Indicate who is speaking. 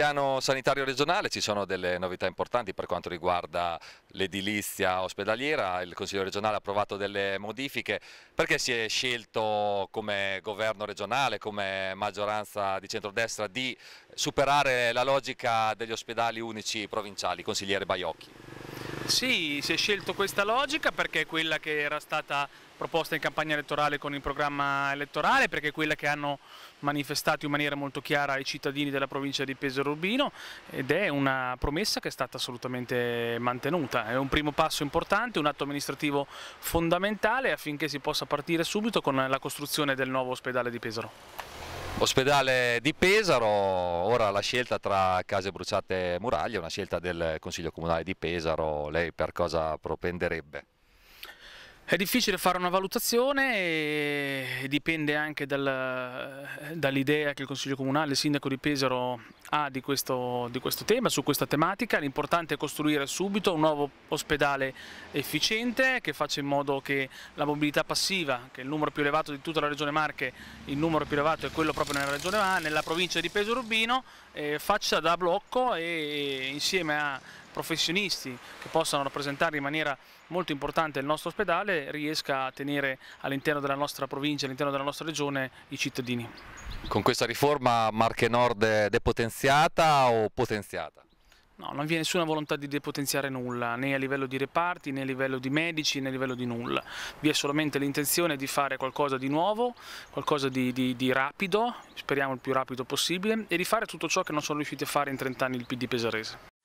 Speaker 1: piano sanitario regionale ci sono delle novità importanti per quanto riguarda l'edilizia ospedaliera, il Consiglio regionale ha approvato delle modifiche, perché si è scelto come governo regionale, come maggioranza di centrodestra di superare la logica degli ospedali unici provinciali, consigliere Baiocchi?
Speaker 2: Sì, si è scelto questa logica perché è quella che era stata proposta in campagna elettorale con il programma elettorale, perché è quella che hanno manifestato in maniera molto chiara i cittadini della provincia di Pesaro Urbino ed è una promessa che è stata assolutamente mantenuta. È un primo passo importante, un atto amministrativo fondamentale affinché si possa partire subito con la costruzione del nuovo ospedale di Pesaro.
Speaker 1: Ospedale di Pesaro, ora la scelta tra case bruciate e muraglie, una scelta del Consiglio Comunale di Pesaro, lei per cosa propenderebbe?
Speaker 2: È difficile fare una valutazione dipende anche dal, dall'idea che il Consiglio Comunale, il Sindaco di Pesaro ha di questo, di questo tema, su questa tematica. L'importante è costruire subito un nuovo ospedale efficiente che faccia in modo che la mobilità passiva, che è il numero più elevato di tutta la Regione Marche, il numero più elevato è quello proprio nella, regione, nella provincia di Pesaro Urbino, eh, faccia da blocco e insieme a professionisti che possano rappresentare in maniera molto importante il nostro ospedale riesca a tenere all'interno della nostra provincia, all'interno della nostra regione i cittadini.
Speaker 1: Con questa riforma Marche Nord è depotenziata o potenziata?
Speaker 2: No, non vi è nessuna volontà di depotenziare nulla, né a livello di reparti, né a livello di medici, né a livello di nulla. Vi è solamente l'intenzione di fare qualcosa di nuovo, qualcosa di, di, di, rapido, speriamo il più rapido possibile, e di fare tutto ciò che non sono riusciti a fare in 30 anni il PD pesarese.